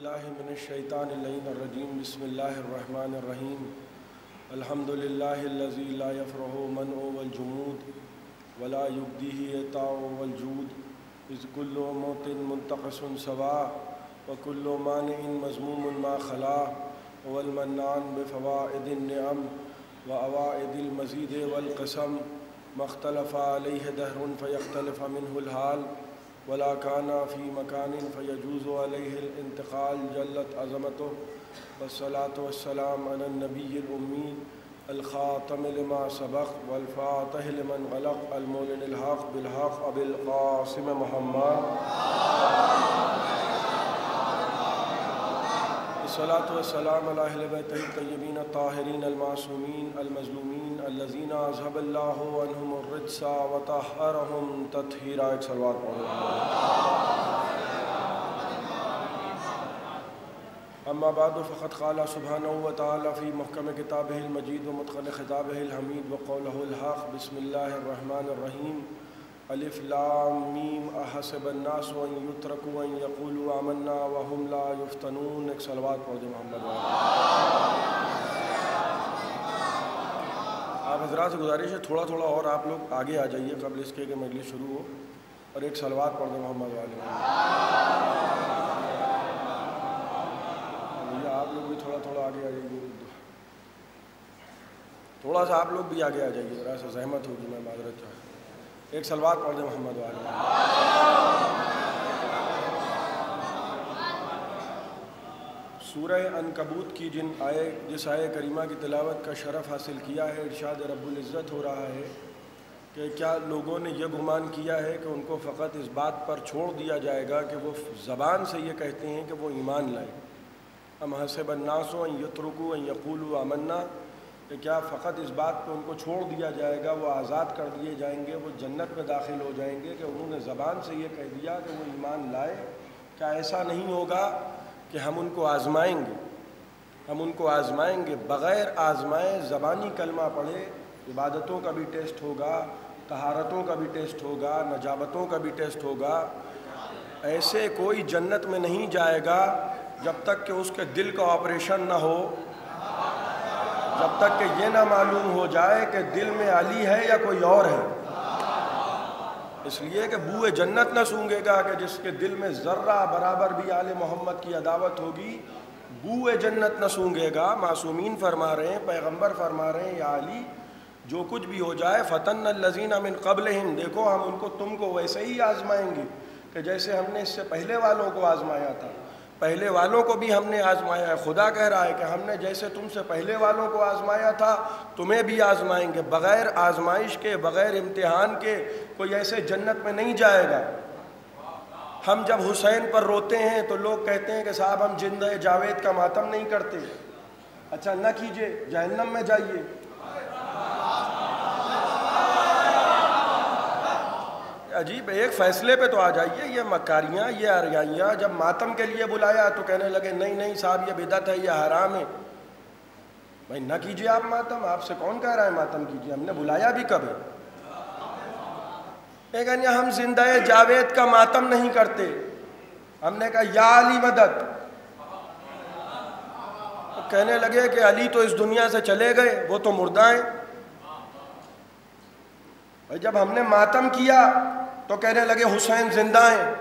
باللہ من الشیطان اللعین الرجیم، بسم اللہ الرحمن الرحیم. الحمد للہ الذی لا یفرح من والجمود ولا یبدیہ اطاع والجود. اذ کل موت منتقص سوا وکل مانع مضموم ما خلا والمنان بفوائد النعم وأوائد المزید والقسم. مختلف علیہ دہر فیختلف منہ الحال. ولا كان في مكان فيجوز عليه الانتقال جلت عظمته والصلاة والسلام على النبي الأمي الخاتم لما سبق والفاتح لمن غلق المولن الحق بالحق أبي القاسم محمد الصلاة والسلام على أهل بيته الطيبين الطاهرين المعصومين المظلومين الذين أذهب الله عنهم الرجس وطهرهم تطهيرا. ایک صلوات پڑھو. اما بعد، فقد قال سبحانه وتعالى في محكم كتابه المجيد ومتقن خطابه الحميد وقوله الحق بسم الله الرحمن الرحيم الف لام میم احسب الناس ان يتركوا ان يقولوا آمنا وهم لا يفتنون. ایک صلوات پڑھ دیں محمد آپ حضرات سے گزارش ہے، تھوڑا تھوڑا اور آپ لوگ آگے آ جائیے قبل اس کے کہ مجلس شروع ہو. اور ایک صلوات پڑھ دیں محمد والے آپ لوگ بھی تھوڑا تھوڑا آگے آ جائیے. تھوڑا سا آپ لوگ بھی آگے آ جائیے، ذرا سا زحمت ہوگی، میں معذرت چاہتا ایک سلوات پڑھ دیں محمد والے۔ سورہ انکبوت کی جن آئے، جس آئے کریمہ کی تلاوت کا شرف حاصل کیا ہے، ارشاد رب العزت ہو رہا ہے کہ کیا لوگوں نے یہ گمان کیا ہے کہ ان کو فقط اس بات پر چھوڑ دیا جائے گا کہ وہ زبان سے یہ کہتے ہیں کہ وہ ایمان لائیں ہم حسب الناس و یترکو ان یقولو امنا کہ کیا فقط اس بات پہ ان کو چھوڑ دیا جائے گا، وہ آزاد کر دیے جائیں گے، وہ جنت میں داخل ہو جائیں گے کہ انہوں نے زبان سے یہ کہہ دیا کہ وہ ایمان لائے۔ کیا ایسا نہیں ہوگا کہ ہم ان کو آزمائیں گے؟ ہم ان کو آزمائیں گے بغیر آزمائے زبانی کلمہ پڑھے، عبادتوں کا بھی ٹیسٹ ہوگا تہارتوں کا بھی ٹیسٹ ہوگا، نجابتوں کا بھی ٹیسٹ ہوگا۔ ایسے کوئی جنت میں نہیں جائے گا جب تک کہ اس کے دل کا آپریشن نہ ہو۔ جب تک کہ یہ نہ معلوم ہو جائے کہ دل میں علی ہے یا کوئی اور ہے۔ اس لیے کہ بوئے جنت نہ سونگے گا کہ جس کے دل میں ذرہ برابر بھی آل محمد کی عداوت ہوگی، بوئے جنت نہ سونگے گا۔ معصومین فرما رہے ہیں، پیغمبر فرما رہے ہیں، یا علی، جو کچھ بھی ہو جائے، فتن الزین من قبل دیکھو، ہم ان کو تم کو ویسے ہی آزمائیں گے کہ جیسے ہم نے اس سے پہلے والوں کو آزمایا تھا۔ پہلے والوں کو بھی ہم نے آزمایا ہے۔ خدا کہہ رہا ہے کہ ہم نے جیسے تم سے پہلے والوں کو آزمایا تھا، تمہیں بھی آزمائیں گے۔ بغیر آزمائش کے، بغیر امتحان کے کوئی ایسے جنت میں نہیں جائے گا۔ ہم جب حسین پر روتے ہیں تو لوگ کہتے ہیں کہ صاحب، ہم جند جاوید کا ماتم نہیں کرتے۔ اچھا نہ کیجیے، جہنم میں جائیے۔ عجیب، ایک فیصلے پہ تو آ جائیے، یہ مکاریاں، یہ اریائیاں جب ماتم کے لیے بلایا تو کہنے لگے، نہیں نہیں صاحب، یہ بدعت ہے، یہ حرام ہے۔ بھائی، نہ کیجیے آپ ماتم، آپ سے کون کہہ رہا ہے ماتم کیجیے؟ ہم نے بلایا بھی کب ہے؟ لیکن ہم زندہ جاوید کا ماتم نہیں کرتے۔ ہم نے کہا، یا علی مدد۔ کہنے لگے کہ علی تو اس دنیا سے چلے گئے، وہ تو مردہ ہیں۔ جب ہم نے ماتم کیا تو کہنے لگے، حسین زندہ ہیں.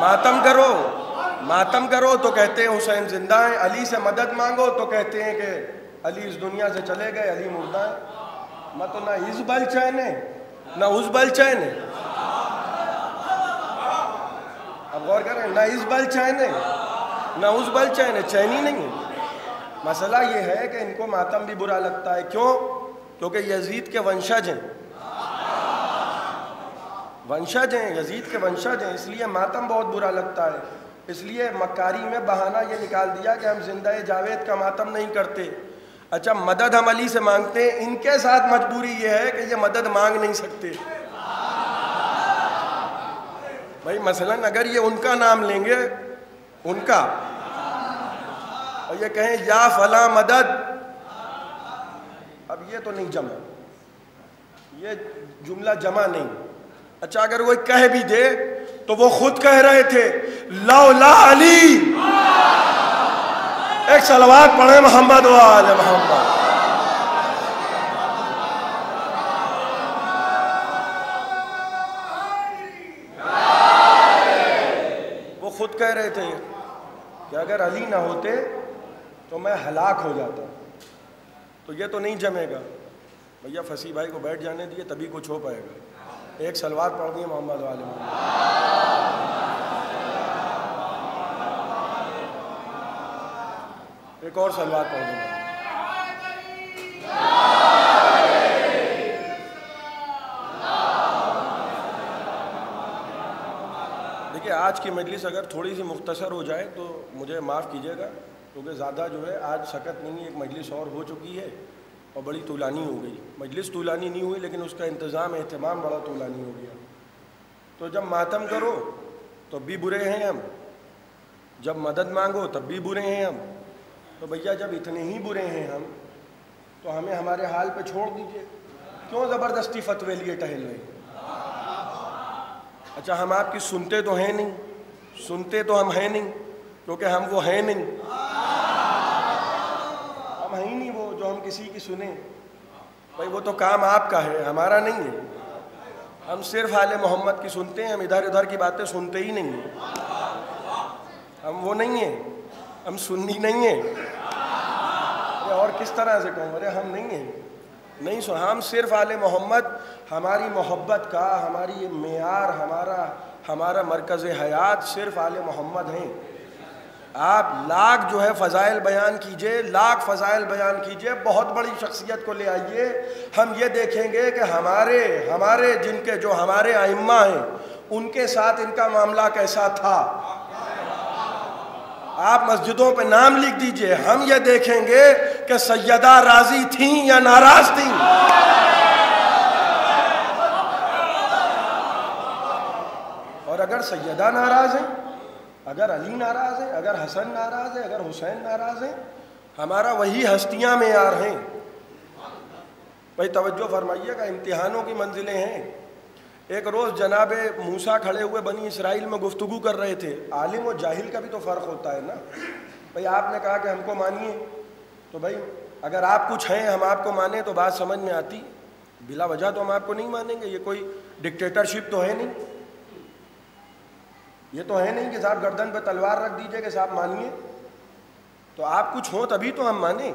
ماتم کرو ماتم کرو تو کہتے ہیں حسین زندہ ہیں، علی سے مدد مانگو تو کہتے ہیں کہ علی اس دنیا سے چلے گئے، علی مردہ ہیں۔ میں تو نہ اس بل چینے نہ اس بل چینے غور کریں، نہ اس بل چینے نہ اس بل چینے چینی نہیں ہے۔ مسئلہ یہ ہے کہ ان کو ماتم بھی برا لگتا ہے۔ کیوں؟ کیونکہ یزید کے ونشج ہیں۔ ونشج ہیں، یزید کے ونشج ہیں، اس لیے ماتم بہت برا لگتا ہے۔ اس لیے مکاری میں بہانہ یہ نکال دیا کہ ہم زندہ جاوید کا ماتم نہیں کرتے۔ اچھا مدد ہم علی سے مانگتے ہیں۔ ان کے ساتھ مجبوری یہ ہے کہ یہ مدد مانگ نہیں سکتے۔ بھائی مثلا اگر یہ ان کا نام لیں گے، ان کا۔ اور یہ کہیں یا فلاں مدد۔ اب یہ تو نہیں جمع۔ یہ جملہ جمع نہیں۔ اچھا اگر وہ کہہ بھی دے تو وہ خود کہہ رہے تھے لا علی۔ ایک سلوات پڑھے محمد وال محمد۔ خود کہہ رہے تھے کہ اگر علی نہ ہوتے تو میں ہلاک ہو جاتا، تو یہ تو نہیں جمے گا۔ بھیا فسی بھائی کو بیٹھ جانے دیے، تبھی کچھ ہو پائے گا۔ ایک سلوار پڑھ دیے محمد والے ایک اور سلوار پڑھ دیں گے دیکھیے آج کی مجلس اگر تھوڑی سی مختصر ہو جائے تو مجھے معاف کیجیے گا، کیونکہ زیادہ جو ہے آج سکت نہیں، ایک مجلس اور ہو چکی ہے اور بڑی طولانی ہو گئی۔ مجلس طولانی نہیں ہوئی، لیکن اس کا انتظام، اہتمام بڑا طولانی ہو گیا۔ تو جب ماتم کرو تو بھی برے ہیں ہم۔ جب مدد مانگو، تب بھی برے ہیں ہم۔ تو بھیا، جب اتنے ہی برے ہیں ہم، تو ہمیں ہمارے حال پہ چھوڑ دیجیے کیوں زبردستی فتوے لیے ٹہل رہے اچھا ہم آپ کی سنتے تو ہیں نہیں، سنتے تو ہم ہیں نہیں کیونکہ ہم وہ ہیں نہیں؟ ہم ہیں نہیں وہ جو ہم کسی کی سنیں۔ بھائی، وہ تو کام آپ کا ہے، ہمارا نہیں ہے۔ ہم صرف حال محمد کی سنتے ہیں، ہم ادھر ادھر کی باتیں سنتے ہی نہیں ہیں۔ ہم وہ نہیں ہیں، ہم سننی نہیں ہیں۔ اور کس طرح سے کہوں؟ ارے، ہم نہیں ہیں۔ نہیں سو ہم صرف آل محمد، ہماری محبت کا، ہماری معیار، ہمارا ہمارا مرکز حیات صرف آل محمد ہیں۔ آپ لاکھ جو ہے فضائل بیان کیجیے، لاکھ فضائل بیان کیجیے، بہت بڑی شخصیت کو لے آئیے۔ ہم یہ دیکھیں گے کہ ہمارے ہمارے جن کے جو ہمارے آئمہ ہیں، ان کے ساتھ ان کا معاملہ کیسا تھا؟ آپ مسجدوں پہ نام لکھ دیجیے، ہم یہ دیکھیں گے کہ سیدہ راضی تھیں یا ناراض تھیں۔ اور اگر سیدہ ناراض ہیں، اگر علی ناراض ہیں، اگر حسن ناراض ہے اگر حسین ناراض ہیں، ہمارا وہی ہستیاں میں آ رہے ہیں۔ بھائی توجہ فرمائیے گا، امتحانوں کی منزلیں ہیں۔ ایک روز جناب موسا کھڑے ہوئے بنی اسرائیل میں گفتگو کر رہے تھے۔ عالم و جاہل کا بھی تو فرق ہوتا ہے نا۔ بھائی آپ نے کہا کہ ہم کو مانیے۔ تو بھائی اگر آپ کچھ ہیں، ہم آپ کو مانیں تو بات سمجھ میں آتی۔ بلا وجہ تو ہم آپ کو نہیں مانیں گے۔ یہ کوئی ڈکٹیٹرشپ تو ہے نہیں۔ یہ تو ہے نہیں کہ صاحب گردن پہ تلوار رکھ دیجیے کہ صاحب مانیے۔ تو آپ کچھ ہوں تبھی تو ہم مانیں۔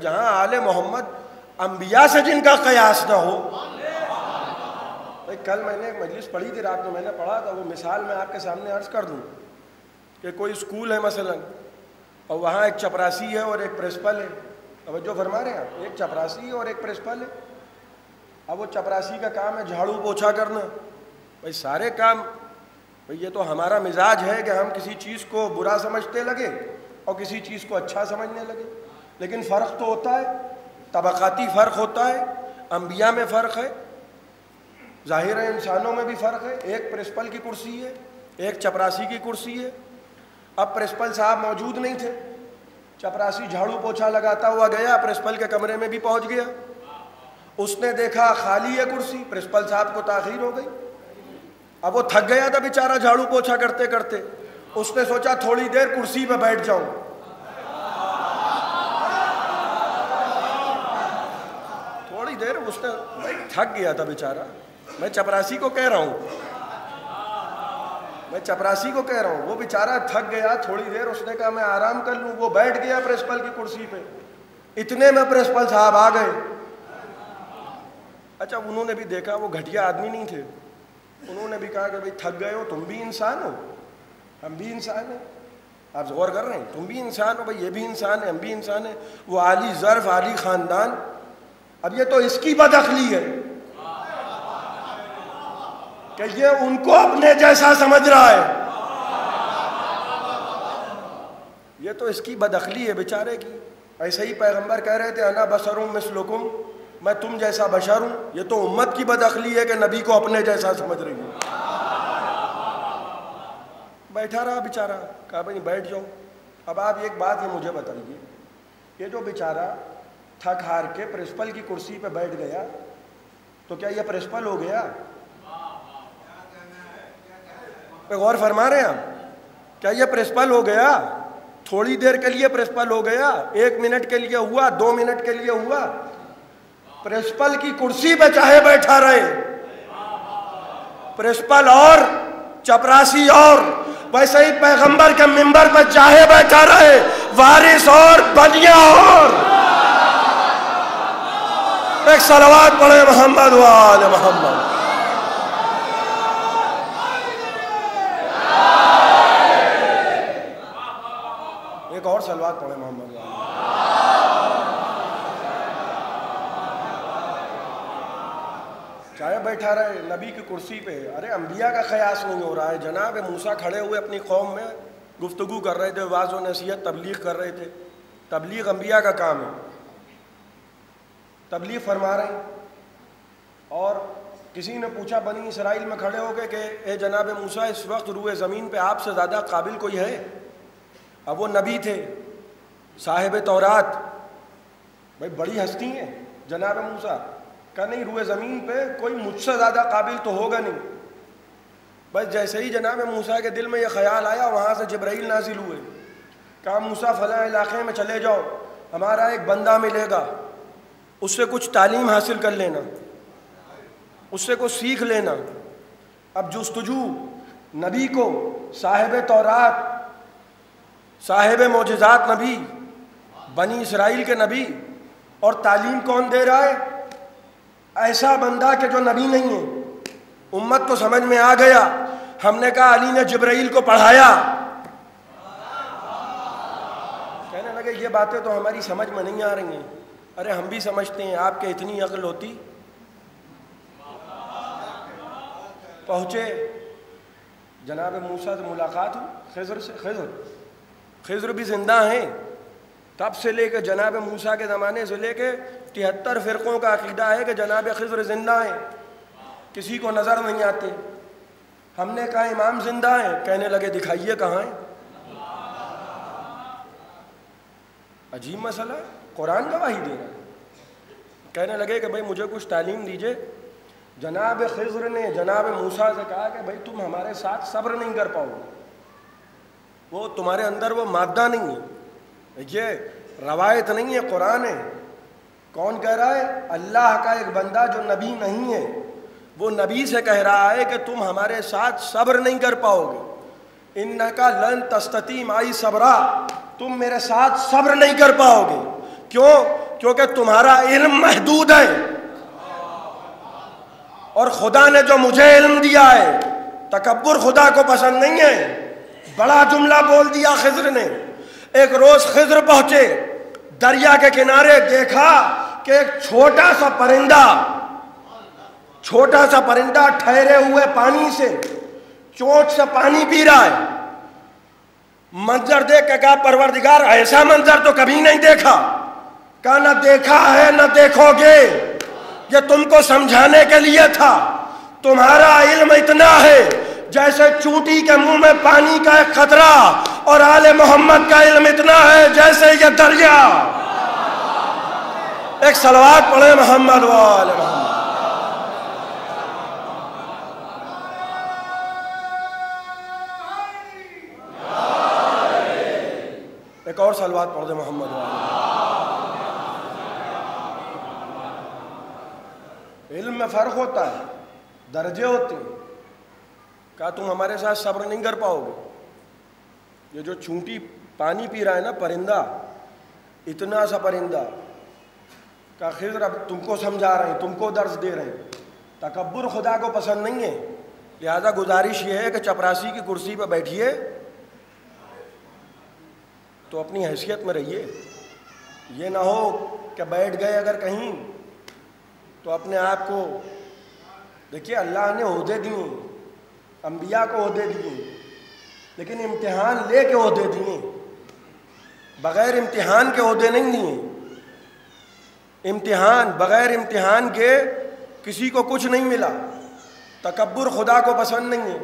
جہاں آل محمد انبیاء سے جن کا قیاس نہ ہو۔ بھائی، کل میں نے ایک مجلس پڑھی تھی، رات میں میں نے پڑھا تھا، وہ مثال میں آپ کے سامنے عرض کر دوں کہ کوئی اسکول ہے مثلا، اور وہاں ایک چپراسی ہے اور ایک پرنسپل ہے۔ توجہ فرما رہے ہیں ایک چپراسی ہے اور ایک پرنسپل ہے۔ اب وہ چپراسی کا کام ہے جھاڑو پوچھا کرنا۔ بھائی، سارے کام، بھائی، یہ تو ہمارا مزاج ہے کہ ہم کسی چیز کو برا سمجھتے لگے اور کسی چیز کو اچھا سمجھنے لگے۔ لیکن فرق تو ہوتا ہے، طبقاتی فرق ہوتا ہے، انبیاء میں فرق ہے ظاہر ہے انسانوں میں بھی فرق ہے، ایک پرنسپل کی کرسی ہے، ایک چپراسی کی کرسی ہے۔ اب پرنسپل صاحب موجود نہیں تھے۔ چپراسی جھاڑو پوچھا لگاتا ہوا گیا، پرنسپل کے کمرے میں بھی پہنچ گیا۔ اس نے دیکھا خالی ہے کرسی، پرنسپل صاحب کو تاخیر ہو گئی۔ اب وہ تھک گیا تھا بیچارہ جھاڑو پوچھا کرتے کرتے۔ اس نے سوچا تھوڑی دیر کرسی پہ بیٹھ جاؤں۔ تھوڑی دیر اس نے تھک گیا تھا بیچارہ۔ میں چپراسی کو کہہ رہا ہوں۔ میں چپراسی کو کہہ رہا ہوں۔ وہ بیچارہ تھک گیا، تھوڑی دیر اس نے کہا، میں آرام کر لوں۔ وہ بیٹھ گیا پرنسپل کی کرسی پہ۔ اتنے میں پرنسپل صاحب آ گئے۔ اچھا انہوں نے بھی دیکھا، وہ گھٹیا آدمی نہیں تھے۔ انہوں نے بھی کہا کہ بھائی تھک گئے ہو، تم بھی انسان ہو۔ ہم بھی انسان ہیں۔ آپ غور کر رہے ہیں، تم بھی انسان ہو بھائی یہ بھی انسان ہے، ہم بھی انسان ہیں۔ وہ عالی ظرف، عالی خاندان۔ اب یہ تو اس کی بدخلی ہے۔ کہ یہ ان کو اپنے جیسا سمجھ رہا ہے۔ یہ تو اس کی بدخلی ہے بیچارے کی۔ ایسے ہی پیغمبر کہہ رہے تھے، انا بسروں مثلکم، میں تم جیسا بشر ہوں۔ یہ تو امت کی بدخلی ہے کہ نبی کو اپنے جیسا سمجھ رہی ہوں۔ بیٹھا رہا بیچارہ، کہا بھائی بیٹھ جاؤ۔ اب آپ ایک بات یہ مجھے بتائیے، یہ جو بیچارہ تھک ہار کے پرنسپل کی کرسی پہ بیٹھ گیا، تو کیا یہ پرنسپل ہو گیا؟ پہ غور فرما رہے ہیں؟ آپ کیا یہ پرنسپل ہو گیا؟ تھوڑی دیر کے لیے پرنسپل ہو گیا، ایک منٹ کے لیے ہوا، دو منٹ کے لیے ہوا۔ پرنسپل کی کرسی پہ چاہے بیٹھا رہے۔ پرنسپل اور، چپراسی اور، ویسے ہی پیغمبر کے ممبر پہ چاہے بیٹھا رہے۔ وارث اور بنیا اور۔ ایک سلوات پڑھے محمد وآل محمد۔ ایک اور سلوات پڑھے محمد۔ وآل چاہے بیٹھا رہے نبی کی کرسی پہ، ارے انبیاء کا خیاس نہیں ہو رہا ہے۔ جناب موسیٰ کھڑے ہوئے اپنی قوم میں گفتگو کر رہے تھے، واضح و نصیحت تبلیغ کر رہے تھے۔ تبلیغ انبیاء کا کام ہے۔ تبلیغ فرما رہے ہیں۔ اور کسی نے پوچھا، بنی اسرائیل میں کھڑے ہو کے کہ، اے جناب موسیٰ، اس وقت روئے زمین پہ آپ سے زیادہ قابل کوئی ہے؟ اب وہ نبی تھے، صاحب تورات۔ بھائی بڑی ہستی ہیں، جناب موسیٰ۔ کہ نہیں، روئے زمین پہ کوئی مجھ سے زیادہ قابل تو ہوگا نہیں۔ بس جیسے ہی جناب موسیٰ کے دل میں یہ خیال آیا، وہاں سے جبرائیل نازل ہوئے۔ کہا موسیٰ، فلاں علاقے میں چلے جاؤ، ہمارا ایک بندہ ملے گا۔ اس سے کچھ تعلیم حاصل کر لینا۔ اس سے کچھ سیکھ لینا۔ اب جستجو نبی کو، صاحب تورات۔ صاحب معجزات نبی، بنی اسرائیل کے نبی، اور تعلیم کون دے رہا ہے؟ ایسا بندہ کہ جو نبی نہیں ہے۔ امت کو سمجھ میں آ گیا۔ ہم نے کہا علی نے جبرائیل کو پڑھایا۔ کہنے لگے یہ باتیں تو ہماری سمجھ میں نہیں آ رہی ہیں۔ ارے ہم بھی سمجھتے ہیں، آپ کے اتنی عقل ہوتی۔ پہنچے۔ جناب موسیٰ سے ملاقات ہو خضر سے خضر۔ خضر بھی زندہ ہیں۔ تب سے لے کے جناب موسیٰ کے زمانے سے لے کے تہتر فرقوں کا عقیدہ ہے کہ جناب خضر زندہ ہیں۔ کسی کو نظر نہیں آتے۔ ہم نے کہا، امام زندہ ہیں۔ کہنے لگے، دکھائیے کہاں ہیں۔ عجیب مسئلہ قرآن گواہی دے رہا ہے۔ کہنے لگے کہ بھائی، مجھے کچھ تعلیم دیجیے۔ جناب خضر نے جناب موسیٰ سے کہا کہ بھائی، تم ہمارے ساتھ صبر نہیں کر پاؤ وہ تمہارے اندر وہ مادہ نہیں ہے۔ یہ روایت نہیں ہے، قرآن ہے۔ کون کہہ رہا ہے؟ اللہ کا ایک بندہ جو نبی نہیں ہے۔ وہ نبی سے کہہ رہا ہے کہ تم ہمارے ساتھ صبر نہیں کر پاؤ گے۔ ان کا لن تستیم آئی صبرا۔ تم میرے ساتھ صبر نہیں کر پاؤ گے۔ کیوں؟ کیونکہ تمہارا علم محدود ہے۔ اور خدا نے جو مجھے علم دیا ہے، تکبر خدا کو پسند نہیں ہے۔ بڑا جملہ بول دیا خضر نے۔ ایک روز خضر پہنچے، دریا کے کنارے دیکھا کہ ایک چھوٹا سا پرندہ، چھوٹا سا پرندہ ٹھہرے ہوئے پانی سے چوٹ سے پانی پی رہا ہے۔ منظر دیکھ کے کہا، پروردگار، ایسا منظر تو کبھی نہیں دیکھا۔ کہا، نہ دیکھا ہے، نہ دیکھو گے۔ یہ تم کو سمجھانے کے لیے تھا۔ تمہارا علم اتنا ہے۔ جیسے چوٹی کے منہ میں پانی کا ایک خطرہ اور آل محمد کا علم اتنا ہے جیسے یہ دریا۔ ایک سلوات پڑھے محمد و آل محمد۔ ایک اور سلوات پڑھ دے محمد و آل محمد۔ علم میں فرق ہوتا ہے، درجے ہوتے ہیں۔ کہا تم ہمارے ساتھ صبر نہیں کر پاؤ گے۔ یہ جو چھونٹی پانی پی رہا ہے نا پرندہ، اتنا سا پرندہ۔ کہا، خضر، اب تم کو سمجھا رہے ہیں، تم کو درس دے رہے ہیں۔ تکبر خدا کو پسند نہیں ہے۔ لہذا گزارش یہ ہے کہ چپراسی کی کرسی پہ بیٹھیے۔ تو اپنی حیثیت میں رہیے۔ یہ نہ ہو کہ بیٹھ گئے اگر کہیں تو اپنے آپ کو، دیکھیے، اللہ نے عہدے دیے۔ انبیاء کو عہدے دیے، لیکن امتحان لے کے عہدے دیے۔ بغیر امتحان کے عہدے نہیں دیے۔ امتحان، بغیر امتحان کے کسی کو کچھ نہیں ملا۔ تکبر خدا کو پسند نہیں ہے۔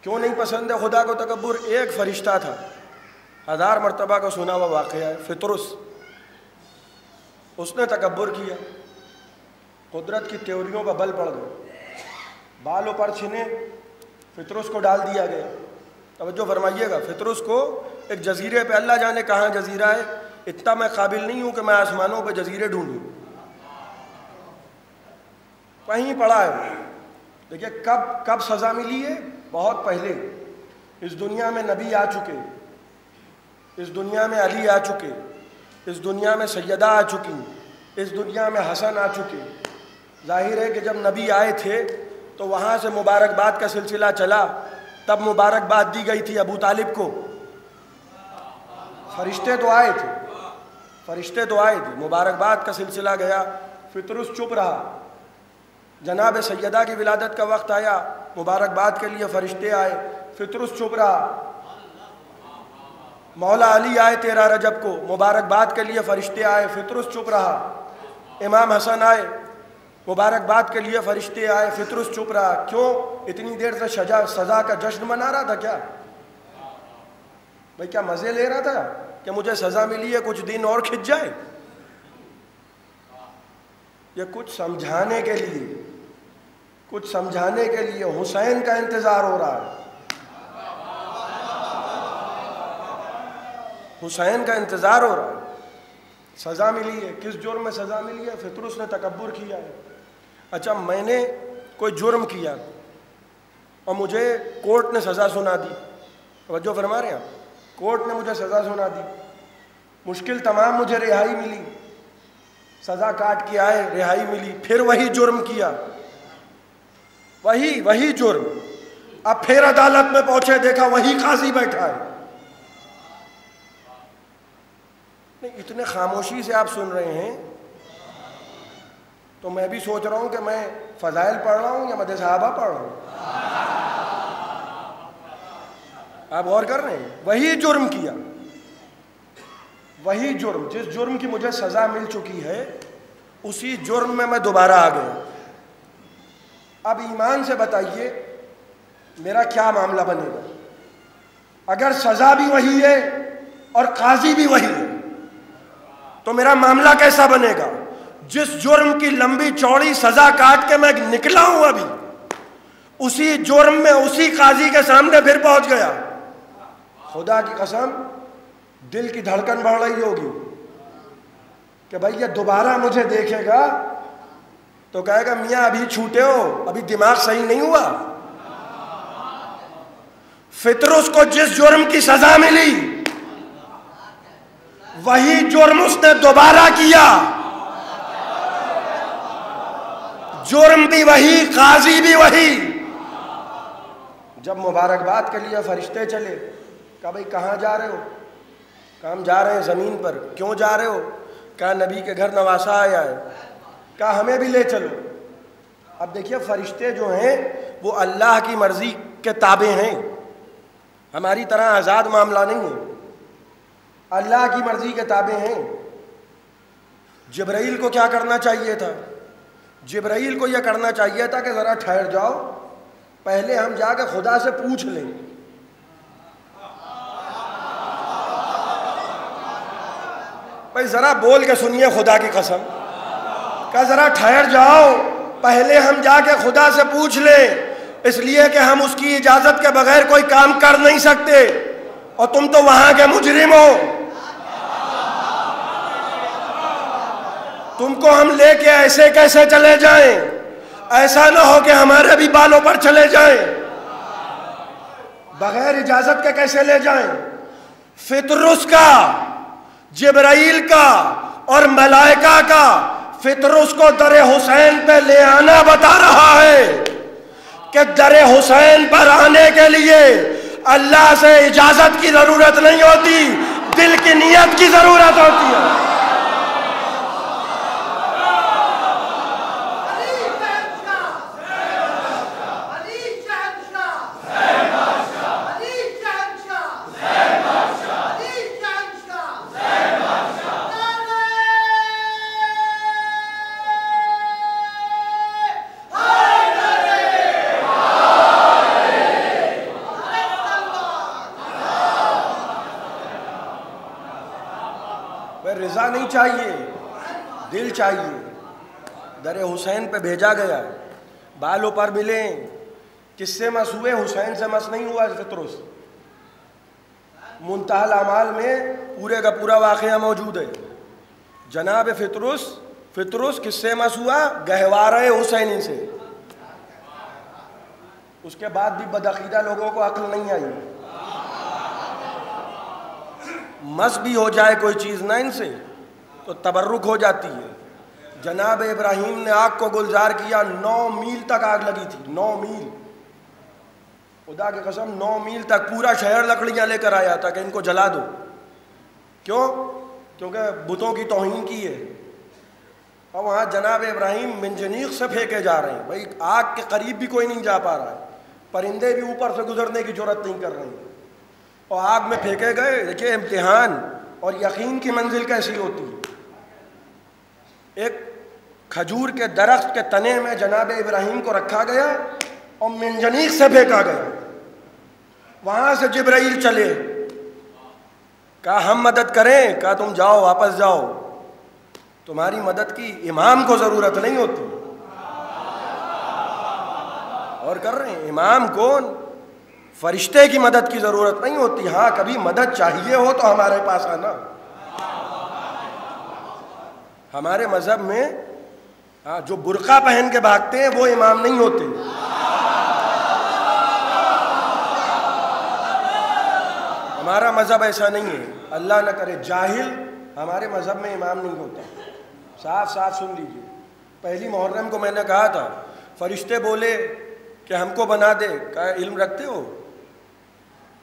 کیوں نہیں پسند ہے؟ خدا کو تکبر ایک فرشتہ تھا۔ ہزار مرتبہ کا سنا ہوا واقعہ ہے، فطرس۔ اس نے تکبر کیا۔ قدرت کی تیوریوں پر بل پڑ گئے۔ بال اوپر چھنے فطرس کو ڈال دیا گیا۔ توجہ فرمائیے گا۔ فطرس کو ایک جزیرے پہ اللہ جانے کہاں جزیرہ ہے۔ اتنا میں قابل نہیں ہوں کہ میں آسمانوں پہ جزیرے ڈھونڈوں۔ کہیں پڑا ہے۔ دیکھیے کب کب سزا ملی ہے؟ بہت پہلے۔ اس دنیا میں نبی آ چکے۔ اس دنیا میں علی آ چکے۔ اس دنیا میں سیدہ آ چکی۔ اس دنیا میں حسن آ چکے۔ ظاہر ہے کہ جب نبی آئے تھے تو وہاں سے مبارکباد کا سلسلہ چلا۔ تب مبارکباد دی گئی تھی ابو طالب کو۔ فرشتے تو آئے تھے۔ فرشتے تو آئے تھے۔ مبارکباد کا سلسلہ گیا۔ فطرس چپ رہا۔ جناب سیدہ کی ولادت کا وقت آیا۔ مبارکباد کے لیے فرشتے آئے۔ فطرس چپ رہا۔ مولا علی آئے تیرہ رجب کو۔ مبارکباد کے لیے فرشتے آئے۔ فطرس چپ رہا۔ امام حسن آئے۔ مبارکباد کے لیے فرشتے آئے، فطرس چپ رہا، کیوں؟ اتنی دیر سے سزا کا جشن منا رہا تھا کیا؟ بھائی، کیا مزے لے رہا تھا کہ مجھے سزا ملی ہے کچھ دن اور کھچ جائے؟ یہ کچھ سمجھانے کے لیے، کچھ سمجھانے کے لیے حسین کا انتظار ہو رہا ہے۔ حسین کا انتظار ہو رہا ہے۔ سزا ملی ہے، کس جرم میں سزا ملی ہے؟ فطرس نے تکبر کیا ہے۔ اچھا میں نے کوئی جرم کیا اور مجھے کورٹ نے سزا سنا دی۔ توجہ فرما رہے ہیں؟ کورٹ نے مجھے سزا سنا دی۔ مشکل تمام مجھے رہائی ملی۔ سزا کاٹ کے آئے، رہائی ملی۔ پھر وہی جرم کیا۔ وہی وہی جرم۔ اب پھر عدالت میں پہنچے، دیکھا وہی قاضی بیٹھا ہے۔ نہیں، اتنے خاموشی سے آپ سن رہے ہیں۔ تو میں بھی سوچ رہا ہوں کہ میں فضائل پڑھ رہا ہوں یا مد صحابہ پڑھ رہا ہوں۔ آپ غور کر رہے ہیں؟ وہی جرم کیا۔ وہی جرم، جس جرم کی مجھے سزا مل چکی ہے، اسی جرم میں میں دوبارہ آ گیا اب ایمان سے بتائیے، میرا کیا معاملہ بنے گا؟ اگر سزا بھی وہی ہے اور قاضی بھی وہی ہے، تو میرا معاملہ کیسا بنے گا؟ جس جرم کی لمبی چوڑی سزا کاٹ کے میں نکلا ہوں ابھی، اسی جرم میں اسی قاضی کے سامنے پھر پہنچ گیا۔ خدا کی قسم، دل کی دھڑکن بڑھ رہی ہوگی۔ کہ بھائی یہ دوبارہ مجھے دیکھے گا تو کہے گا، میاں ابھی چھوٹے ہو، ابھی دماغ صحیح نہیں ہوا۔ فطرس کو جس جرم کی سزا ملی، وہی جرم اس نے دوبارہ کیا۔ جرم بھی وہی، قاضی بھی وہی۔ جب مبارکباد کے لیے فرشتے چلے، کہا بھائی کہاں جا رہے ہو؟ کہا ہم جا رہے ہیں زمین پر، کیوں جا رہے ہو؟ کہا نبی کے گھر نواسا آیا ہے۔ کہا ہمیں بھی لے چلو۔ اب دیکھیے فرشتے جو ہیں، وہ اللہ کی مرضی کے تابع ہیں۔ ہماری طرح آزاد معاملہ نہیں ہے۔ اللہ کی مرضی کے تابع ہیں۔ جبرائیل کو کیا کرنا چاہیے تھا؟ جبرائیل کو یہ کرنا چاہیے تھا کہ ذرا ٹھہر جاؤ، پہلے ہم جا کے خدا سے پوچھ لیں۔ بھائی ذرا بول کے سنیے خدا کی قسم۔ کہ ذرا ٹھہر جاؤ، پہلے ہم جا کے خدا سے پوچھ لیں۔ اس لیے کہ ہم اس کی اجازت کے بغیر کوئی کام کر نہیں سکتے۔ اور تم تو وہاں کے مجرم ہو۔ تم کو ہم لے کے ایسے کیسے چلے جائیں؟ ایسا نہ ہو کہ ہمارے بھی بالوں پر چلے جائیں۔ بغیر اجازت کے کیسے لے جائیں؟ فطرس کا، جبرائیل کا اور ملائکہ کا۔ فطرس کو در حسین پہ لے آنا بتا رہا ہے کہ در حسین پر آنے کے لیے اللہ سے اجازت کی ضرورت نہیں ہوتی، دل کی نیت کی ضرورت ہوتی ہے۔ رضا نہیں چاہیے۔ دل چاہیے۔ در حسین پہ بھیجا گیا۔ بالوں پر ملیں۔ کس سے مس ہوئے؟ حسین سے مس نہیں ہوا فطرس منتحل اعمال میں پورے کا پورا واقعہ موجود ہے۔ جناب فطرس فطرس کس سے مس ہوا؟ گہوارہ حسینی سے۔ اس کے بعد بھی بدعقیدہ لوگوں کو عقل نہیں آئی۔ مس بھی ہو جائے کوئی چیز نہ ان سے، تو تبرک ہو جاتی ہے۔ جناب ابراہیم نے آگ کو گلزار کیا، نو میل تک آگ لگی تھی، نو میل۔ خدا کے قسم، نو میل تک پورا شہر لکڑیاں لے کر آیا تھا کہ ان کو جلا دو۔ کیوں؟ کیونکہ بتوں کی توہین کی ہے۔ اور وہاں جناب ابراہیم منجنیق سے پھینکے جا رہے ہیں۔ بھائی، آگ کے قریب بھی کوئی نہیں جا پا رہا ہے۔ پرندے بھی اوپر سے گزرنے کی ضرورت نہیں کر رہے ہیں۔ اور آگ میں پھینکے گئے، دیکھیے، امتحان اور یقین کی منزل کیسی ہوتی؟ ہے ایک کھجور کے درخت کے تنے میں جناب ابراہیم کو رکھا گیا اور منجنیق سے پھینکا گیا۔ وہاں سے جبرائیل چلے۔ کہا، ہم مدد کریں۔ کہا، تم جاؤ، واپس جاؤ۔ تمہاری مدد کی امام کو ضرورت نہیں ہوتی۔ اور کر رہے ہیں۔ امام کون؟ فرشتے کی مدد کی ضرورت نہیں ہوتی۔ ہاں کبھی مدد چاہیے ہو تو ہمارے پاس آنا۔ ہمارے مذہب میں ہاں جو برقع پہن کے بھاگتے ہیں، وہ امام نہیں ہوتے۔ ہمارا مذہب ایسا نہیں ہے۔ اللہ نہ کرے، جاہل ہمارے مذہب میں امام نہیں ہوتا۔ صاف صاف سن لیجیے پہلی محرم کو میں نے کہا تھا، فرشتے بولے کہ ہم کو بنا دے۔ کہا، علم رکھتے ہو؟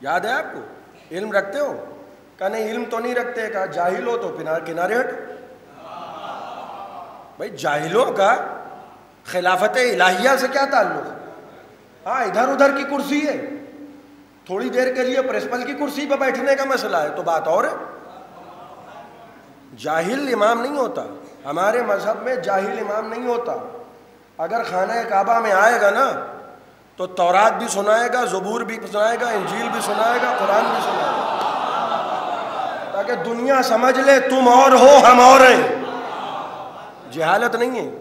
یاد ہے آپ کو؟ علم رکھتے ہو؟ کہا نہیں، علم تو نہیں رکھتے، کہا جاہل ہو تو کنارے ہٹ۔ بھائی، جاہلوں کا خلافت الہیہ سے کیا تعلق؟ ہاں ادھر ادھر کی کرسی ہے۔ تھوڑی دیر کے لیے پرنسپل کی کرسی پہ بیٹھنے کا مسئلہ ہے، تو بات اور ہے۔ جاہل امام نہیں ہوتا۔ ہمارے مذہب میں جاہل امام نہیں ہوتا۔ اگر خانہ کعبہ میں آئے گا نا تو تورات بھی سنائے گا، زبور بھی سنائے گا، انجیل بھی سنائے گا، قرآن بھی سنائے گا۔ تاکہ دنیا سمجھ لے، تم اور ہو، ہم اور ہیں۔ جہالت نہیں ہے۔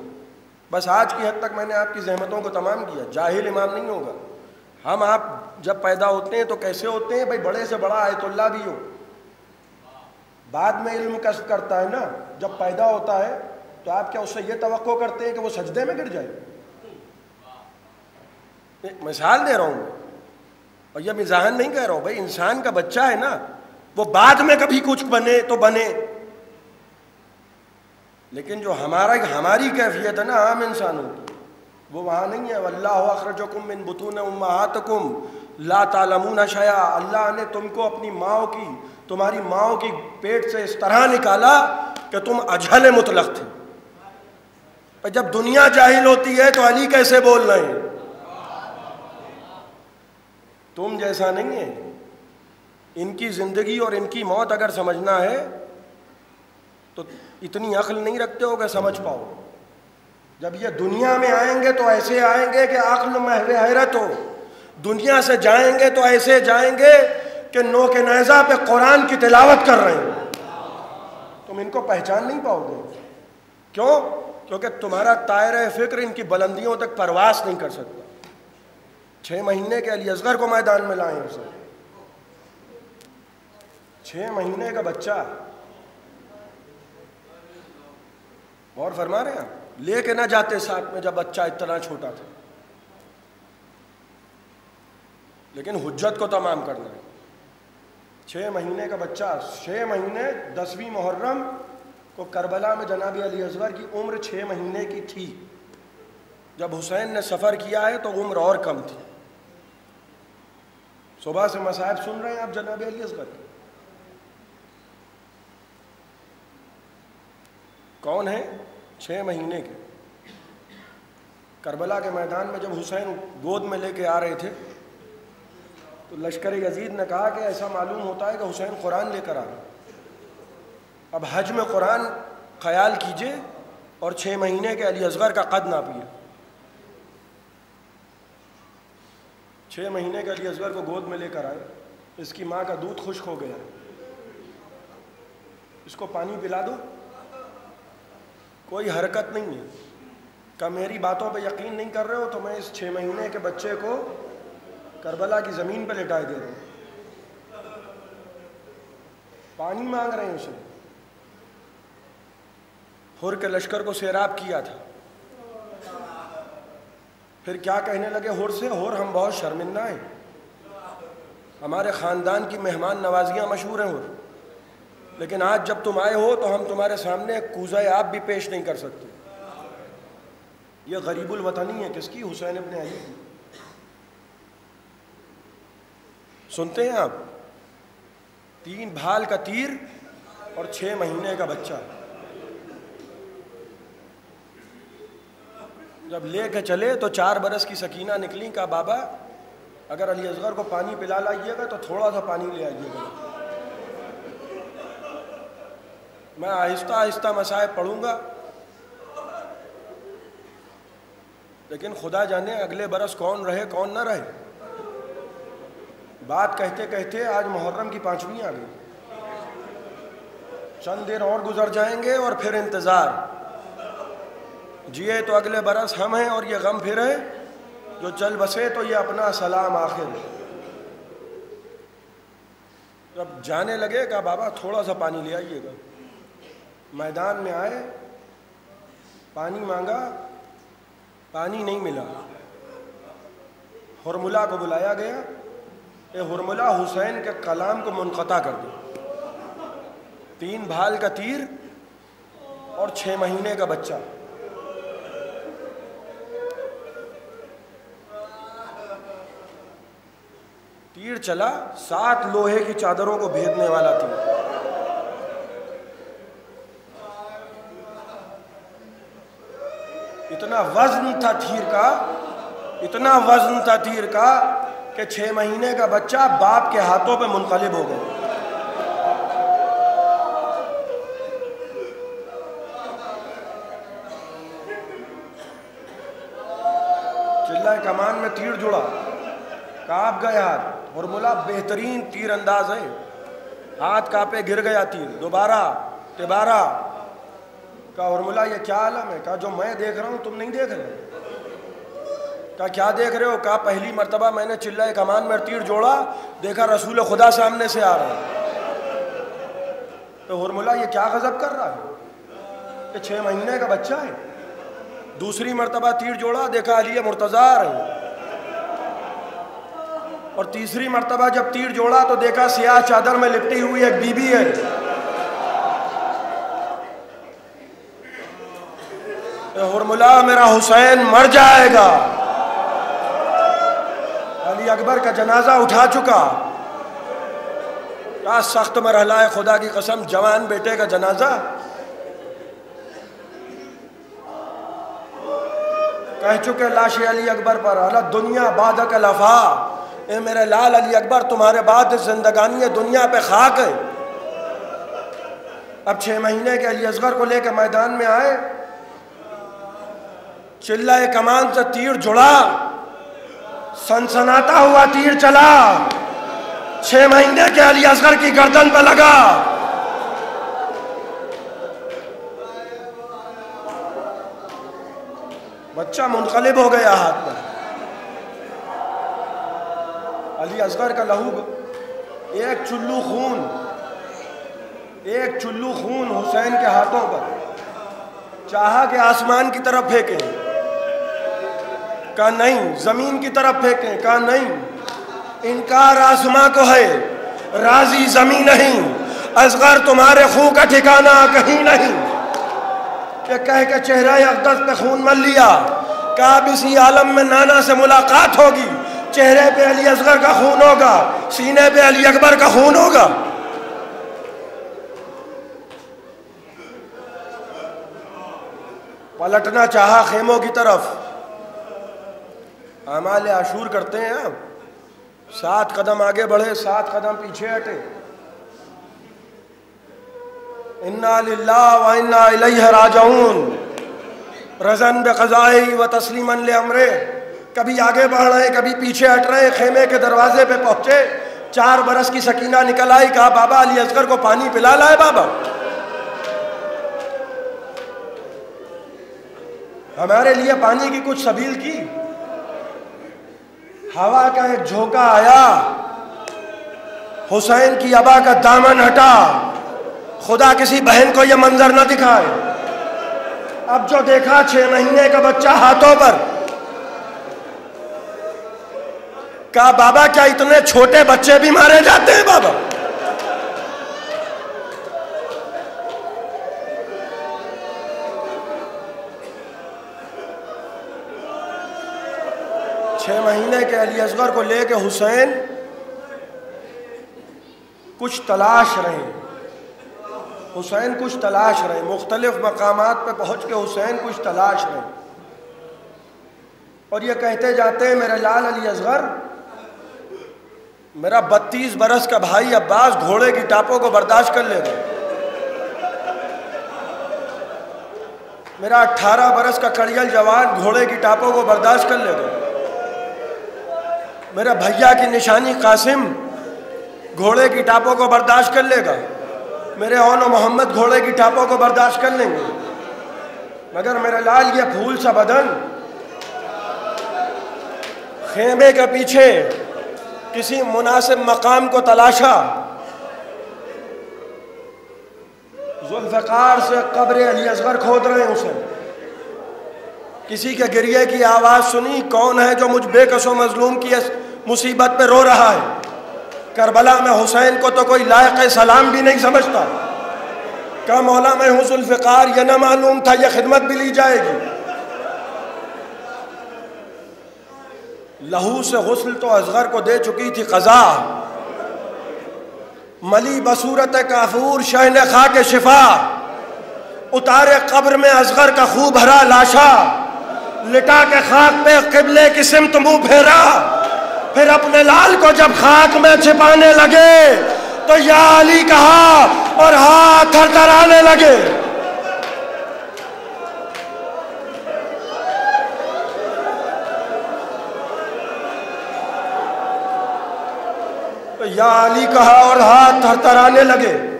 بس آج کی حد تک میں نے آپ کی زحمتوں کو تمام کیا۔ جاہل امام نہیں ہوگا۔ ہم آپ جب پیدا ہوتے ہیں تو کیسے ہوتے ہیں؟ بھائی بڑے سے بڑا آیت اللہ بھی ہو۔ بعد میں علم کشف کرتا ہے نا، جب پیدا ہوتا ہے تو آپ کیا اس سے یہ توقع کرتے ہیں کہ وہ سجدے میں گر جائے؟ مثال دے رہا ہوں اور یہ مزاحن نہیں کہہ رہا ہوں، بھائی، انسان کا بچہ ہے نا، وہ بعد میں کبھی کچھ بنے تو بنے۔ لیکن جو ہمارا ہماری کیفیت ہے نا عام انسانوں کی، وہ وہاں نہیں ہے۔ اللہ اخرجکم من بطون امہاتکم لا تعلمون شیا اللہ نے تم کو اپنی ماں کی، تمہاری ماں کی پیٹ سے اس طرح نکالا کہ تم اجھل مطلق تھے۔ جب دنیا جاہل ہوتی ہے تو علی کیسے بول رہے ہیں؟ تم جیسا نہیں ہے۔ ان کی زندگی اور ان کی موت اگر سمجھنا ہے، تو اتنی عقل نہیں رکھتے ہو کہ سمجھ پاؤ۔ جب یہ دنیا میں آئیں گے تو ایسے آئیں گے کہ عقل محو حیرت ہو۔ دنیا سے جائیں گے تو ایسے جائیں گے کہ نو کے نیزہ پہ قرآن کی تلاوت کر رہے ہیں۔ تم ان کو پہچان نہیں پاؤ گے۔ کیوں؟ کیونکہ تمہارا طائر فکر ان کی بلندیوں تک پرواز نہیں کر سکتا۔ چھ مہینے کے علی اصغر کو میدان میں لائیں اسے۔ چھ مہینے کا بچہ۔ اور فرما رہے ہیں، لے کے نہ جاتے ساتھ میں جب بچہ اتنا چھوٹا تھا۔ لیکن حجت کو تمام کرنا ہے۔ چھ مہینے کا بچہ، چھ مہینے دسویں محرم کو کربلا میں جناب علی اصغر کی عمر چھ مہینے کی تھی۔ جب حسین نے سفر کیا ہے تو عمر اور کم تھی۔ صبح سے مسائب سن رہے ہیں آپ جناب علی اصغر۔ کون ہیں؟ چھ مہینے کے۔ کربلا کے میدان میں جب حسین گود میں لے کے آ رہے تھے، تو لشکر یزید نے کہا کہ ایسا معلوم ہوتا ہے کہ حسین قرآن لے کر آ۔ رہے اب حج میں قرآن خیال کیجیے اور چھ مہینے کے علی اصغر کا قد ناپیے چھ مہینے کے علی اصغر کو گود میں لے کر آئے، اس کی ماں کا دودھ خشک ہو گیا۔ اس کو پانی پلا دو۔ کوئی حرکت نہیں ہے۔ کہ میری باتوں پہ یقین نہیں کر رہے ہو تو میں اس چھ مہینے کے بچے کو کربلا کی زمین پہ لٹائے دے رہا ہوں۔ پانی مانگ رہے ہیں اسے۔ ہر کے لشکر کو سیراب کیا تھا۔ پھر کیا کہنے لگے ہور سے؟ ہور ہم بہت شرمندہ ہیں۔ ہمارے خاندان کی مہمان نوازیاں مشہور ہیں ہور۔ لیکن آج جب تم آئے ہو تو ہم تمہارے سامنے کوزہ آپ بھی پیش نہیں کر سکتے۔ یہ غریب الوطنی ہے۔ کس کی؟ حسین ابن علی کی۔ سنتے ہیں آپ؟ تین بھال کا تیر اور چھ مہینے کا بچہ۔ جب لے کے چلے تو چار برس کی سکینہ نکلی کہا بابا، اگر علی اصغر کو پانی پلا لائیے گا تو تھوڑا سا پانی لے آئیے گا۔ میں آہستہ آہستہ مسائب پڑھوں گا۔ لیکن خدا جانے اگلے برس کون رہے، کون نہ رہے۔ بات کہتے کہتے آج محرم کی پانچویں آ گئی۔ چند دیر اور گزر جائیں گے اور پھر انتظار۔ جیے تو اگلے برس ہم ہیں اور یہ غم پھر جو چل بسے تو یہ اپنا سلام آخر جب جانے لگے کہ بابا تھوڑا سا پانی لے آئیے گا۔ میدان میں آئے، پانی مانگا، پانی نہیں ملا۔ ہرملا کو بلایا گیا، اے ہرملا حسین کے کلام کو منقطع کر دو۔ تین بھال کا تیر اور چھ مہینے کا بچہ۔ تیر چلا، سات لوہے کی چادروں کو بھیدنے والا تیر اتنا وزن تھا تیر کا، اتنا وزن تھا تیر کا کہ چھ مہینے کا بچہ باپ کے ہاتھوں پہ منقلب ہو گئے چلہ کمان میں تیر جڑا۔ کاپ گئے ہاتھ اور ملا بہترین تیر انداز ہے۔ ہاتھ کاپے گر گیا تیر، دوبارہ، تبارہ۔ کہا اور یہ کیا عالم ہے؟ کہا، جو میں دیکھ رہا ہوں، تم نہیں دیکھ رہے۔ کہا، کیا دیکھ رہے ہو؟ کہا، پہلی مرتبہ میں نے چلہ کمان میں تیر جوڑا، دیکھا، رسول خدا سامنے سے آ رہا۔ ہے تو ہرملا یہ کیا غضب کر رہا ہے؟ کہ چھ مہینے کا بچہ ہے۔ دوسری مرتبہ تیر جوڑا، دیکھا، علی مرتضی آ رہے اور تیسری مرتبہ جب تیر جوڑا تو دیکھا سیاہ چادر میں لپٹی ہوئی ایک بی بی ہے ہرملا میرا حسین مر جائے گا۔ علی اکبر کا جنازہ اٹھا چکا۔ کیا سخت مرحلہ ہے، خدا کی قسم، جوان بیٹے کا جنازہ۔ کہہ چکے، لاش علی اکبر پر اللہ دنیا بادک لفا۔ اے میرے لال علی اکبر، تمہارے بعد زندگانی دنیا پہ خاک ہے۔ اب چھ مہینے کے علی اصغر کو لے کے میدان میں آئے۔ چلہ کمان سے تیر جڑا۔ سنسناتا ہوا تیر چلا۔ چھ مہینے کے علی اصغر کی گردن پہ لگا۔ بچہ منقلب ہو گیا ہاتھ میں۔ علی اصغر کا لہو ایک چلو خون، ایک چلو خون حسین کے ہاتھوں پر، چاہا کہ آسمان کی طرف پھینکیں کہا نہیں، زمین کی طرف پھینکیں کہا نہیں۔ انکار آسمان کو ہے، راضی زمین نہیں۔ اصغر تمہارے خون کا ٹھکانہ کہیں نہیں۔ کہ کہہ کے چہرہ اقدس پہ خون مل لیا کہا اب اسی عالم میں نانا سے ملاقات ہوگی۔ چہرے پہ علی اصغر کا خون ہوگا، سینے پہ علی اکبر کا خون ہوگا۔ پلٹنا چاہا خیموں کی طرف۔ اعمال عاشور کرتے ہیں آپ سات قدم آگے بڑھے، سات قدم پیچھے ہٹے۔ انا للہ و انا الیہ راجعون۔ رضن بقضائی و تسلیما لامرے کبھی آگے بڑھ رہے، کبھی پیچھے ہٹ رہے، خیمے کے دروازے پہ پہنچے، چار برس کی سکینہ نکل آئی، کہا، بابا، علی اصغر کو پانی پلا لائے بابا. ہمارے لیے پانی کی کچھ سبیل کی۔ ہوا کا ایک جھوکا آیا، حسین کی ابا کا دامن ہٹا۔ خدا کسی بہن کو یہ منظر نہ دکھائے۔ اب جو دیکھا، چھ مہینے کا بچہ ہاتھوں پر کہا، بابا، کیا اتنے چھوٹے بچے بھی مارے جاتے ہیں بابا? چھ مہینے کے علی اصغر کو لے کے حسین کچھ تلاش رہے۔ حسین کچھ تلاش رہے۔ مختلف مقامات پہ پہنچ کے حسین کچھ تلاش رہے۔ اور یہ کہتے جاتے ہیں، میرے لال علی اصغر میرا بتیس برس کا بھائی عباس گھوڑے کی ٹاپوں کو برداشت کر لے گا۔ میرا اٹھارہ برس کا کڑیل جوان گھوڑے کی ٹاپوں کو برداشت کر لے گا۔ میرا بھیا کی نشانی قاسم گھوڑے کی ٹاپوں کو برداشت کر لے گا۔ میرے اون و محمد گھوڑے کی ٹاپوں کو برداشت کر لیں گے۔ مگر میرا لال یہ پھول سا بدن خیمے کے پیچھے کسی مناسب مقام کو تلاشا۔ ذوالفقار سے قبر علی اصغر کھود رہے ہیں اسے۔ کسی کے گریے کی آواز سنی، کون ہے جو مجھ بے کس و مظلوم کی مصیبت پہ رو رہا ہے؟ کربلا میں حسین کو تو کوئی لائق سلام بھی نہیں سمجھتا۔ کہا مولا میں ہوں ذوالفقار یہ نہ معلوم تھا یہ خدمت بھی لی جائے گی۔ لہو سے غسل تو اصغر کو دے چکی تھی قضا۔ ملی بصورت کافور شہن خاک شفا۔ اتارے قبر میں اصغر کا خوب بھرا لاشا۔ لٹا کے خاک پہ قبلے کی سمت منہ پھیرا۔ پھر اپنے لال کو جب خاک میں چھپانے لگے، تو یا علی کہا اور ہاتھ تھر تھر آنے لگے۔ تو یا علی کہا اور ہاتھ تھر تھر آنے لگے۔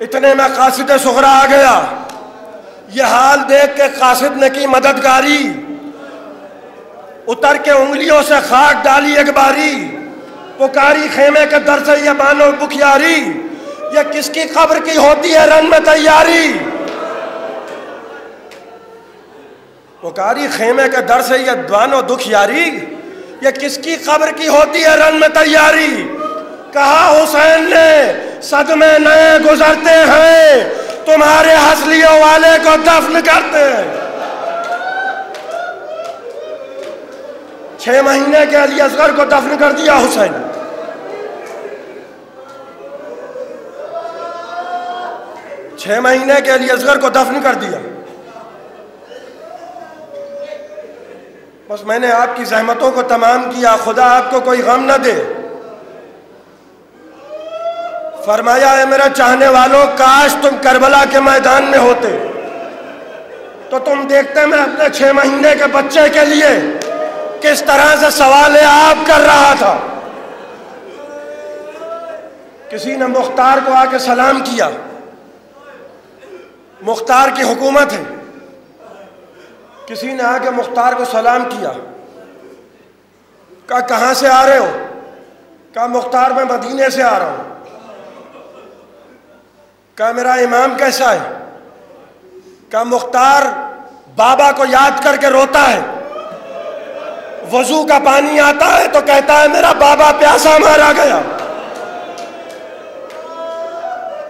اتنے میں قاصد سغرا آ گیا۔ یہ حال دیکھ کے قاصد نے کی مددگاری۔ اتر کے انگلیوں سے خاک ڈالی ایک باری۔ پکاری خیمے کے در سے یہ بانو بکھیاری۔ یہ کس کی قبر کی ہوتی ہے رن میں تیاری؟ پکاری خیمے کے در سے یہ بانو دکھیاری۔ یہ کس کی قبر کی ہوتی ہے رن میں تیاری؟ کہا حسین نے، صدمے نئے گزرتے ہیں، تمہارے حسلیوں والے کو دفن کرتے ہیں۔ چھ مہینے کے علی اصغر کو دفن کر دیا حسین۔ چھ مہینے کے علی اصغر کو دفن کر دیا۔ بس میں نے آپ کی زحمتوں کو تمام کیا، خدا آپ کو کوئی غم نہ دے۔ فرمایا ہے، میرا چاہنے والوں، کاش تم کربلا کے میدان میں ہوتے۔ تو تم دیکھتے میں اپنے چھ مہینے کے بچے کے لیے کس طرح سے سوال آپ کر رہا تھا۔ کسی نے مختار کو آ کے سلام کیا۔ مختار کی حکومت ہے۔ کسی نے آ کے مختار کو سلام کیا، کہا، کہاں سے آ رہے ہو؟ کہا، مختار، میں مدینے سے آ رہا ہوں۔ کہا، میرا امام کیسا ہے؟ کہا، مختار بابا کو یاد کر کے روتا ہے۔ وضو کا پانی آتا ہے تو کہتا ہے، میرا بابا پیاسا مارا گیا۔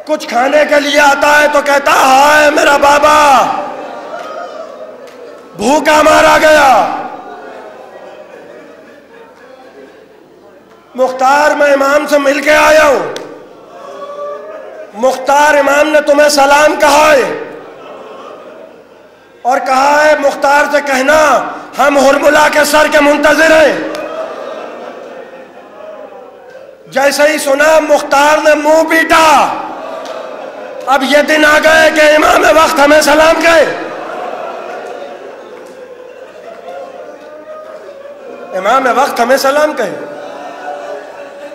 کچھ کھانے کے لیے آتا ہے تو کہتا ہائے، میرا بابا۔ بھوکا مارا گیا۔ مختار، میں امام سے مل کے آیا ہوں۔ مختار، امام نے تمہیں سلام کہا ہے۔ اور کہا ہے، مختار سے کہنا، ہم ہرملا کے سر کے منتظر ہیں۔ جیسے ہی سنا، مختار نے منہ پیٹا۔ اب یہ دن آ گئے کہ امام وقت ہمیں سلام گئے امام وقت ہمیں سلام کہے۔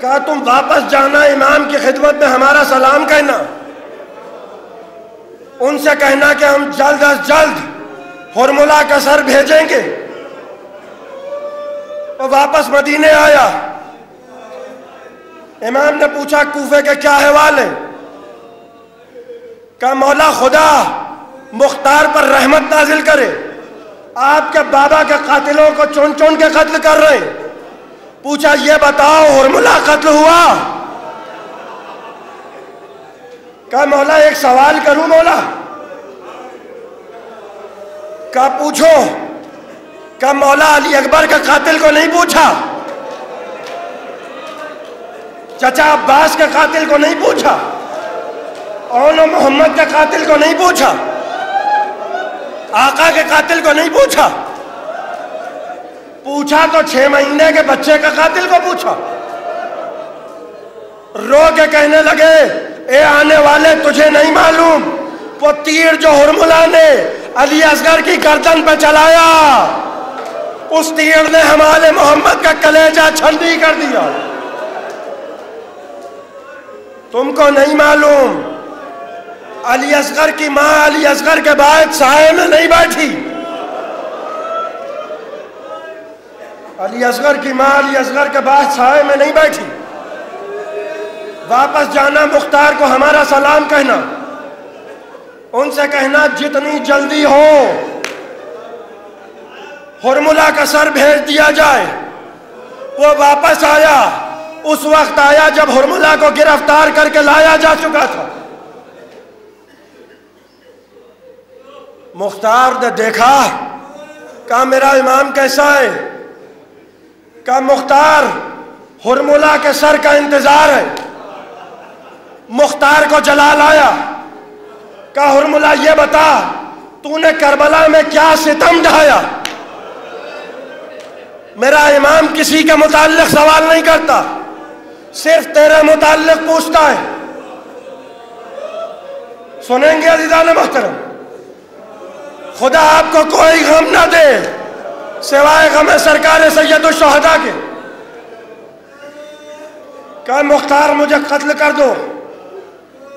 کہا تم واپس جانا امام کی خدمت میں ہمارا سلام کہنا۔ ان سے کہنا کہ ہم جلد از جلد ہرملا کا سر بھیجیں گے۔ وہ واپس مدینے آیا۔ امام نے پوچھا، کوفے کے کیا حوال ہے کہ مولا خدا مختار پر رحمت نازل کرے۔ آپ کے بابا کے قاتلوں کو چون چون کے قتل کر رہے ہیں۔ پوچھا، یہ بتاؤ ہرملا قتل ہوا؟ کہ مولا، ایک سوال کروں مولا۔ کہ پوچھو۔ کہ مولا علی اکبر کے قاتل کو نہیں پوچھا؟ چچا عباس کے قاتل کو نہیں پوچھا؟ اون محمد کے قاتل کو نہیں پوچھا؟ آقا کے قاتل کو نہیں پوچھا؟ پوچھا تو چھ مہینے کے بچے کا قاتل کو پوچھا۔ رو کے کہنے لگے، اے آنے والے، تجھے نہیں معلوم، وہ تیر جو ہرملا نے علی اصغر کی گردن پہ چلایا، اس تیر نے ہمارے محمد کا کلیجہ چھنڈی کر دیا۔ تم کو نہیں معلوم علی اصغر کی ماں علی اصغر کے بعد سائے میں نہیں بیٹھی۔ علی اصغر کی ماں علی اصغر کے بعد سائے میں نہیں بیٹھی۔ واپس جانا مختار کو ہمارا سلام کہنا۔ ان سے کہنا جتنی جلدی ہو۔ ہرملا کا سر بھیج دیا جائے۔ وہ واپس آیا۔ اس وقت آیا جب ہرملا کو گرفتار کر کے لایا جا چکا تھا۔ مختار نے دیکھا کہا میرا امام کیسا ہے؟ کہا مختار ہرملا کے سر کا انتظار ہے۔ مختار کو جلا لایا کہا ہرملا یہ بتا، تو نے کربلا میں کیا ستم ڈھایا؟ میرا امام کسی کے متعلق سوال نہیں کرتا، صرف تیرے متعلق پوچھتا ہے۔ سنیں گے عزیزان محترم؟ خدا آپ کو کوئی غم نہ دے سوائے غم سرکار سید الشہدہ کے۔ کہ مختار مجھے قتل کر دو،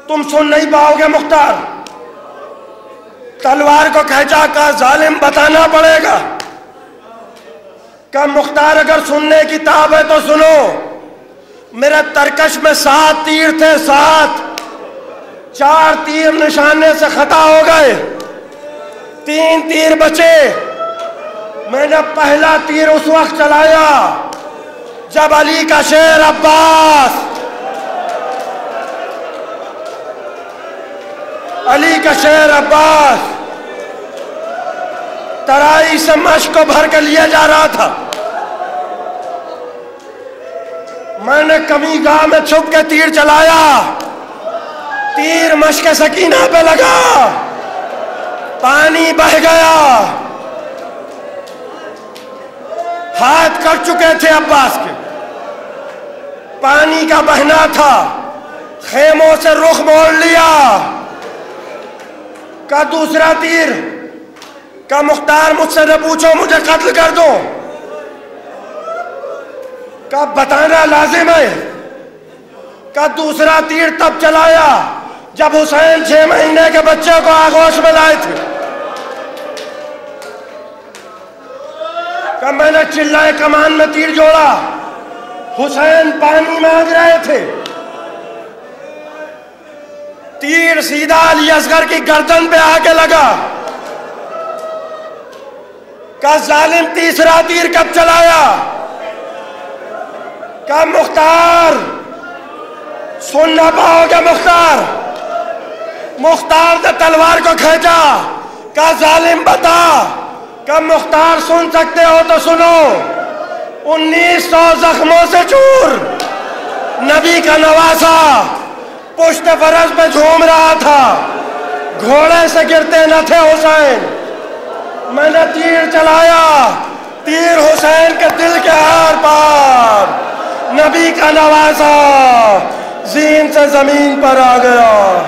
تم سن نہیں پاؤ گے مختار۔ تلوار کو کھینچا کا ظالم بتانا پڑے گا۔ کہ مختار اگر سننے کی تاب ہے تو سنو، میرے ترکش میں سات تیر تھے، سات۔ چار تیر نشانے سے خطا ہو گئے۔ تین تیر بچے۔ میں نے پہلا تیر اس وقت چلایا جب علی کا شیر عباس۔ علی کا شیر عباس۔ ترائی سے مشق کو بھر کے لیا جا رہا تھا۔ میں نے کمی گاہ میں چھپ کے تیر چلایا۔ تیر مشق سکینہ پہ لگا۔ پانی بہ گیا۔ ہاتھ کر چکے تھے عباس کے۔ پانی کا بہنا تھا۔ خیموں سے رخ موڑ لیا۔ کا دوسرا تیر۔ کا مختار مجھ سے نہ پوچھو، مجھے قتل کر دو۔ کا بتانا لازم ہے۔ کا دوسرا تیر تب چلایا جب حسین چھ مہینے کے بچے کو آگوش میں لائے تھے۔ کہ میں نے چلائے کمان میں تیر جوڑا۔ حسین پانی مانگ رہے تھے۔ تیر سیدھا علی اصغر کی گردن پہ آگے لگا۔ کہ ظالم تیسرا تیر کب چلایا؟ کہ مختار۔ سن نہ پاؤ گے مختار۔ مختار نے تلوار کو کھینچا۔ کہ ظالم بتا۔ کہ مختار سن سکتے ہو تو سنو۔ انیس سو زخموں سے چور۔ نبی کا نواسا پشت فرض پہ جھوم رہا تھا۔ گھوڑے سے گرتے نہ تھے حسین۔ میں نے تیر چلایا۔ تیر حسین کے دل کے ہار پار۔ نبی کا نوازا۔ زین سے زمین پر آ گیا۔